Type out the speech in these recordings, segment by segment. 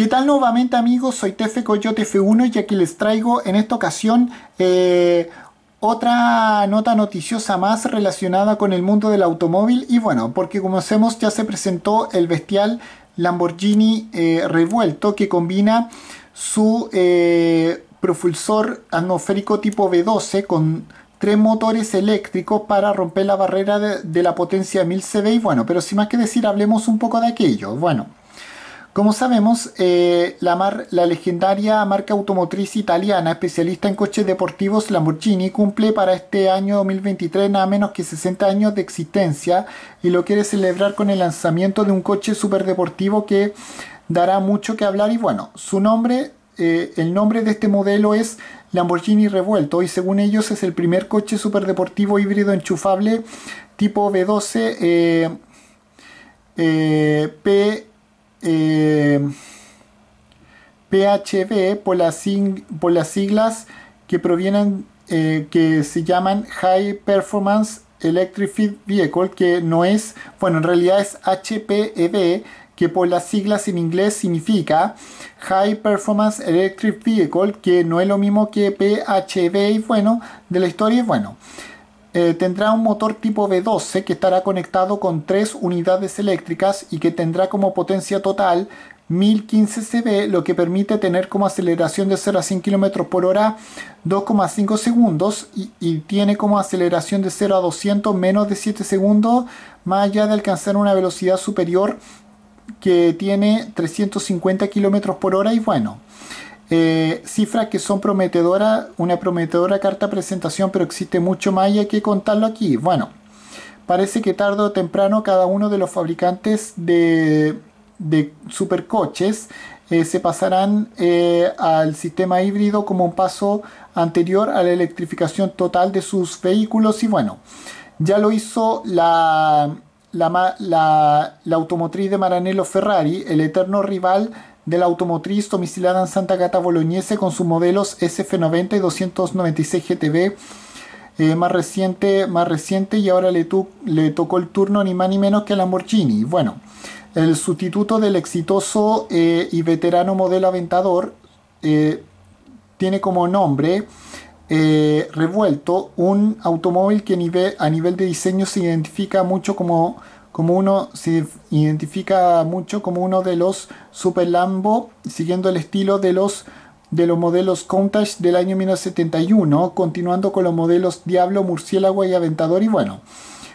¿Qué tal nuevamente amigos? Soy Tefe Coyote F1 y aquí les traigo en esta ocasión eh, otra nota noticiosa más relacionada con el mundo del automóvil y bueno, porque como sabemos ya se presentó el bestial Lamborghini eh, revuelto que combina su eh, propulsor atmosférico tipo V12 con tres motores eléctricos para romper la barrera de, de la potencia 1000 CV y bueno, pero sin más que decir hablemos un poco de aquello. Bueno. Como sabemos, eh, la, la, legendaria marca automotriz italiana especialista en coches deportivos Lamborghini cumple para este año 2023 nada menos que 60 años de existencia y lo quiere celebrar con el lanzamiento de un coche deportivo que dará mucho que hablar. Y bueno, su nombre, eh, el nombre de este modelo es Lamborghini Revuelto y según ellos es el primer coche superdeportivo híbrido enchufable tipo V12 eh, P eh, PHV por las, siglas que provienen eh, que se llaman High Performance Electric Vehicle que no es bueno en realidad es HPEV que por las siglas en inglés significa High Performance Electric Vehicle que no es lo mismo que PHV y bueno de la historia bueno eh, tendrá un motor tipo V12 que estará conectado con tres unidades eléctricas y que tendrá como potencia total 1015 CV, lo que permite tener como aceleración de 0 a 100 km por hora 2,5 segundos y, y, tiene como aceleración de 0 a 200 menos de 7 segundos, más allá de alcanzar una velocidad superior que tiene 350 km por hora y bueno. Eh, cifras que son prometedoras, una prometedora carta presentación, pero existe mucho más y hay que contarlo aquí. Bueno, parece que tarde o temprano cada uno de los fabricantes de, supercoches eh, se pasarán eh, al sistema híbrido como un paso anterior a la electrificación total de sus vehículos y bueno, ya lo hizo la, la, la automotriz de Maranello Ferrari, el eterno rival de la automotriz domiciliada en Santa Gata Bolognese con sus modelos SF90 y 296 GTB. Eh, más reciente, más reciente y ahora le, le, tocó el turno ni más ni menos que a Lamborghini. Bueno, el sustituto del exitoso eh, y veterano modelo Aventador eh, tiene como nombre revuelto un automóvil que a nivel de diseño se identifica mucho como como uno se identifica mucho como uno de los Super Lambo, siguiendo el estilo de los de los modelos Countach del año 1971, continuando con los modelos Diablo, Murciélago y Aventador. Y bueno,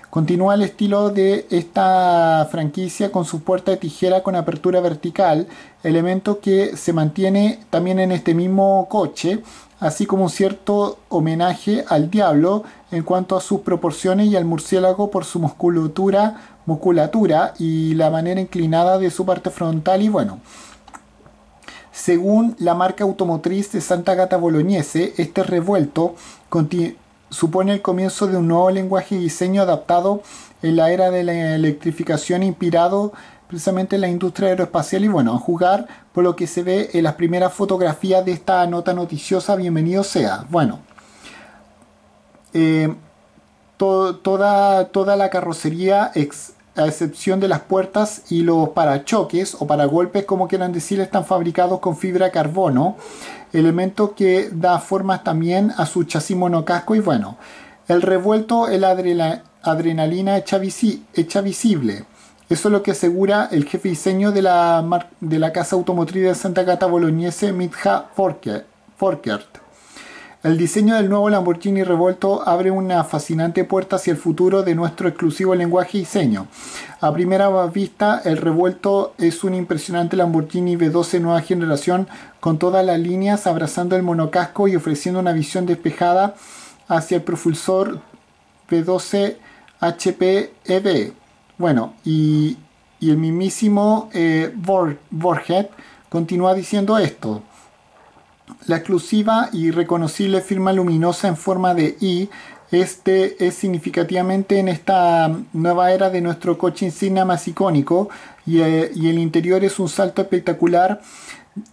continúa el estilo de esta franquicia con su puerta de tijera con apertura vertical, elemento que se mantiene también en este mismo coche, así como un cierto homenaje al Diablo en cuanto a sus proporciones y al murciélago por su musculatura musculatura y la manera inclinada de su parte frontal y bueno. Según la marca automotriz de Santa Gata Bolognese, este revuelto supone el comienzo de un nuevo lenguaje y diseño adaptado en la era de la electrificación inspirado precisamente en la industria aeroespacial y bueno, a jugar por lo que se ve en las primeras fotografías de esta nota noticiosa, bienvenido sea. Bueno, eh, toda, toda la carrocería a excepción de las puertas y los parachoques o paragolpes, como quieran decir, están fabricados con fibra carbono, elemento que da formas también a su chasis monocasco y bueno, el revuelto es la adrenalina hecha, visible. Eso es lo que asegura el jefe de diseño de la, de la casa automotriz de Santa Cata Bolognese, Mitja Folkert. El diseño del nuevo Lamborghini Revuelto abre una fascinante puerta hacia el futuro de nuestro exclusivo lenguaje y diseño. A primera vista, el Revuelto es un impresionante Lamborghini V12 nueva generación con todas las líneas abrazando el monocasco y ofreciendo una visión despejada hacia el propulsor V12 HP EV. Bueno, y, el mismísimo eh, continúa diciendo esto. La exclusiva y reconocible firma luminosa en forma de I este es significativamente en esta nueva era de nuestro coche insignia más icónico y, eh, el interior es un salto espectacular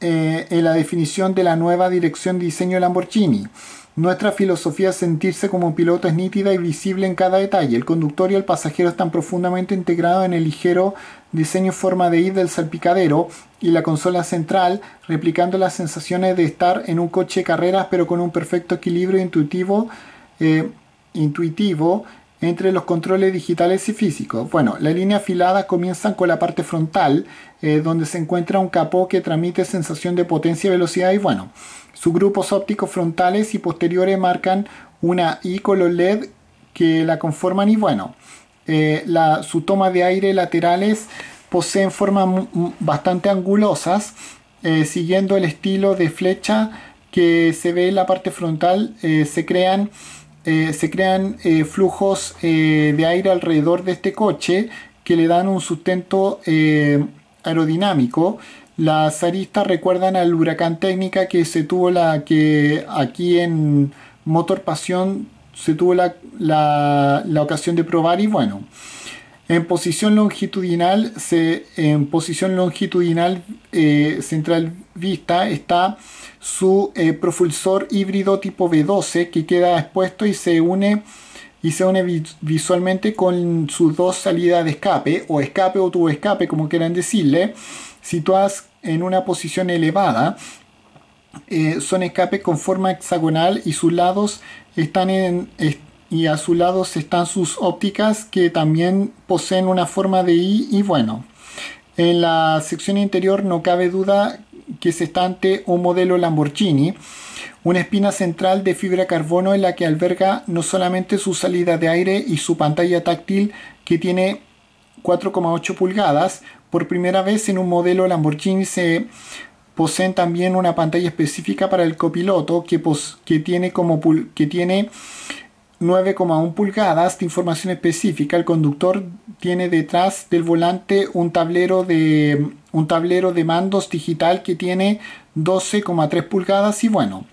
eh, en la definición de la nueva dirección de diseño Lamborghini. Nuestra filosofía de sentirse como piloto es nítida y visible en cada detalle. El conductor y el pasajero están profundamente integrados en el ligero diseño forma de ir del salpicadero y la consola central, replicando las sensaciones de estar en un coche de carreras pero con un perfecto equilibrio intuitivo, eh, intuitivo entre los controles digitales y físicos. Bueno, la línea afilada comienza con la parte frontal, eh, donde se encuentra un capó que transmite sensación de potencia y velocidad y bueno, sus grupos ópticos frontales y posteriores marcan una I con los LED que la conforman y bueno, eh, su toma de aire laterales poseen formas bastante angulosas, eh, siguiendo el estilo de flecha que se ve en la parte frontal, se crean eh, se crean eh, flujos eh, de aire alrededor de este coche que le dan un sustento aerodinámico. Las aristas recuerdan al huracán técnica que se tuvo la que aquí en Motor Pasión se tuvo la, la, ocasión de probar y bueno. En posición longitudinal, se, en posición longitudinal central vista está su eh, propulsor híbrido tipo V12 que queda expuesto y se une y se une visualmente con sus dos salidas de escape o escape o tubo escape como quieran decirle situadas en una posición elevada. Eh, son escapes con forma hexagonal y sus lados están y a sus lados están sus ópticas que también poseen una forma de I y bueno. En la sección interior no cabe duda que se está ante un modelo Lamborghini, una espina central de fibra carbono en la que alberga no solamente su salida de aire y su pantalla táctil que tiene 4,8 pulgadas, por primera vez en un modelo Lamborghini se poseen también una pantalla específica para el copiloto que, que tiene como que tiene 9,1 pulgadas de información específica. El conductor tiene detrás del volante un tablero de, un tablero de mandos digital que tiene 12,3 pulgadas y bueno.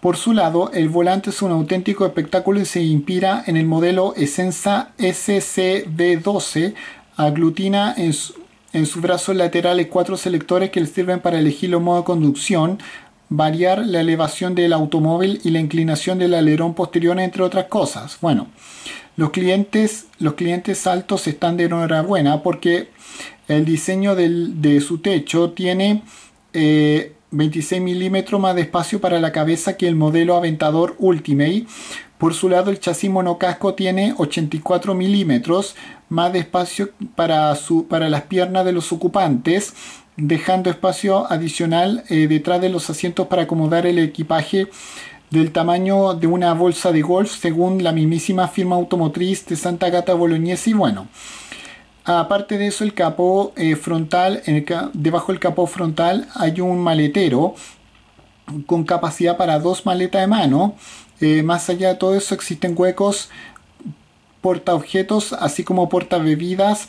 Por su lado, el volante es un auténtico espectáculo y se inspira en el modelo Essenza SCV12. Aglutina en, en sus brazos laterales cuatro selectores que le sirven para elegir los modos de conducción, variar la elevación del automóvil y la inclinación del alerón posterior, entre otras cosas. Bueno, los clientes, los clientes altos están de enhorabuena porque el diseño de su techo tiene 26 eh, milímetros más de espacio para la cabeza que el modelo Aventador Ultimate. Por su lado, el chasis monocasco tiene 84 milímetros más de espacio para, su, para las piernas de los ocupantes dejando espacio adicional eh, detrás de los asientos para acomodar el equipaje del tamaño de una bolsa de golf según la mismísima firma automotriz de Santa Gata Bolognese y bueno aparte de eso el capó eh, frontal en debajo del capó frontal hay un maletero con capacidad para dos maletas de mano. Eh, más allá de todo eso existen huecos porta objetos así como porta bebidas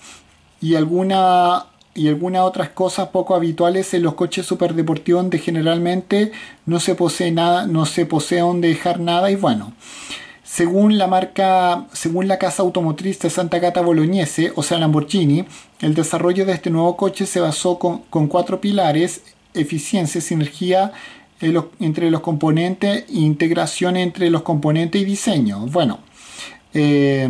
y alguna y algunas otras cosas poco habituales en los coches superdeportivos donde generalmente no se posee nada, no se posee donde dejar nada y bueno. Según la marca, según la casa automotriz de Santa Gata Bolognese, o sea Lamborghini, el desarrollo de este nuevo coche se basó con, cuatro pilares, eficiencia, sinergia entre los componentes, integración entre los componentes y diseño. Bueno, eh,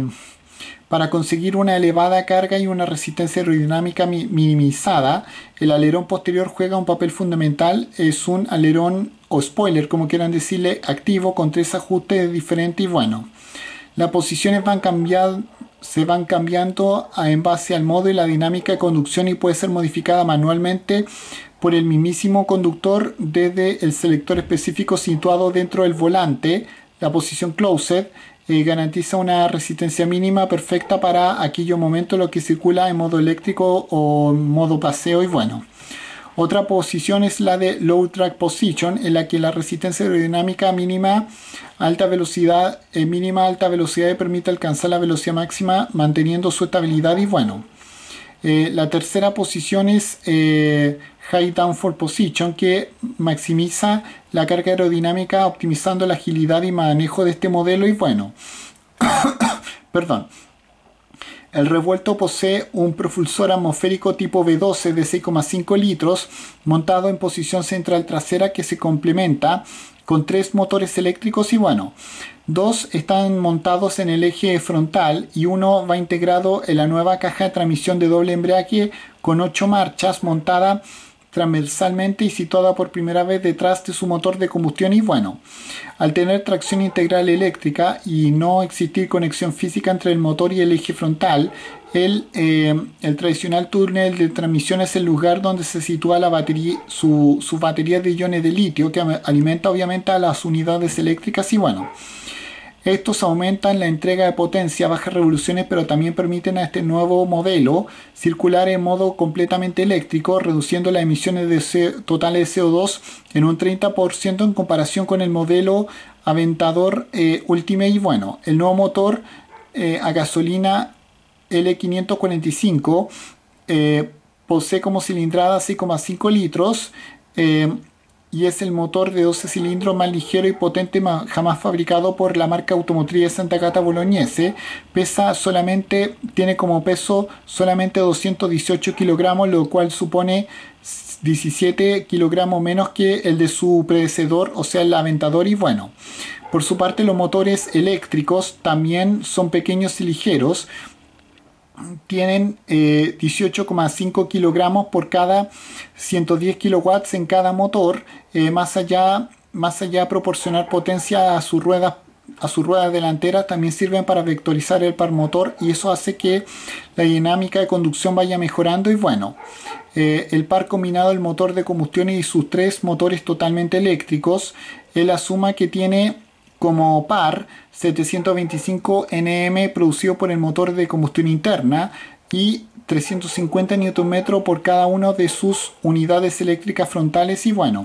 para conseguir una elevada carga y una resistencia aerodinámica minimizada, el alerón posterior juega un papel fundamental. Es un alerón o spoiler, como quieran decirle, activo con tres ajustes diferentes y bueno. Las posiciones se van cambiando en base al modo y la dinámica de conducción y puede ser modificada manualmente por el mismísimo conductor desde el selector específico situado dentro del volante, la posición closed, eh, garantiza una resistencia mínima perfecta para aquellos momentos lo que circula en modo eléctrico o modo paseo y bueno. Otra posición es la de low track position, en la que la resistencia aerodinámica mínima alta velocidad, eh, mínima alta velocidad permite alcanzar la velocidad máxima manteniendo su estabilidad y bueno. Eh, la tercera posición es High Downforce Position que maximiza la carga aerodinámica optimizando la agilidad y manejo de este modelo y bueno, perdón. El revuelto posee un propulsor atmosférico tipo V12 de 6,5 litros montado en posición central trasera que se complementa con tres motores eléctricos y bueno, dos están montados en el eje frontal y uno va integrado en la nueva caja de transmisión de doble embrague con ocho marchas montada transversalmente y situada por primera vez detrás de su motor de combustión. Y bueno, al tener tracción integral eléctrica y no existir conexión física entre el motor y el eje frontal, el, eh, el tradicional túnel de transmisión es el lugar donde se sitúa la batería, su, su batería de iones de litio que alimenta obviamente a las unidades eléctricas. Y bueno, estos aumentan la entrega de potencia a bajas revoluciones, pero también permiten a este nuevo modelo circular en modo completamente eléctrico, reduciendo las emisiones totales de CO2 en un 30% en comparación con el modelo Aventador eh, Ultimate. Y bueno, el nuevo motor eh, a gasolina L545 eh, posee como cilindrada 6,5 litros y es el motor de 12 cilindros más ligero y potente jamás fabricado por la marca automotriz Santa Cata Bolognese. Pesa solamente, tiene como peso solamente 218 kilogramos, lo cual supone 17 kilogramos menos que el de su predecesor, o sea, el Aventador. Y bueno, por su parte, los motores eléctricos también son pequeños y ligeros tienen 18,5 eh, kilogramos por cada 110 kilowatts en cada motor, eh, más allá más allá proporcionar potencia a sus ruedas a su rueda delantera también sirven para vectorizar el par motor y eso hace que la dinámica de conducción vaya mejorando y bueno eh, el par combinado el motor de combustión y sus tres motores totalmente eléctricos la suma que tiene como par 725 Nm producido por el motor de combustión interna y 350 Nm por cada una de sus unidades eléctricas frontales. Y bueno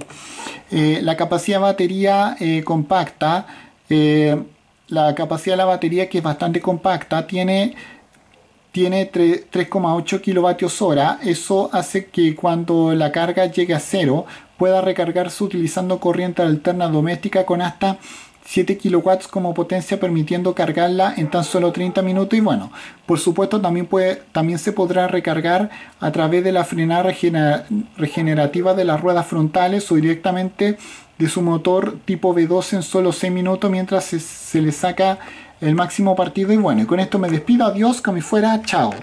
eh, la capacidad de batería eh, compacta eh, la capacidad de la batería que es bastante compacta tiene tiene 3,8 kilovatios hora. Eso hace que cuando la carga llegue a cero pueda recargarse utilizando corriente alterna doméstica con hasta 7 kilowatts como potencia permitiendo cargarla en tan solo 30 minutos. Y bueno por supuesto también puede también se podrá recargar a través de la frenada regenerativa de las ruedas frontales o directamente de su motor tipo V2 en solo 6 minutos mientras se, se le saca el máximo partido. Y bueno y con esto me despido. Adiós como fuera chao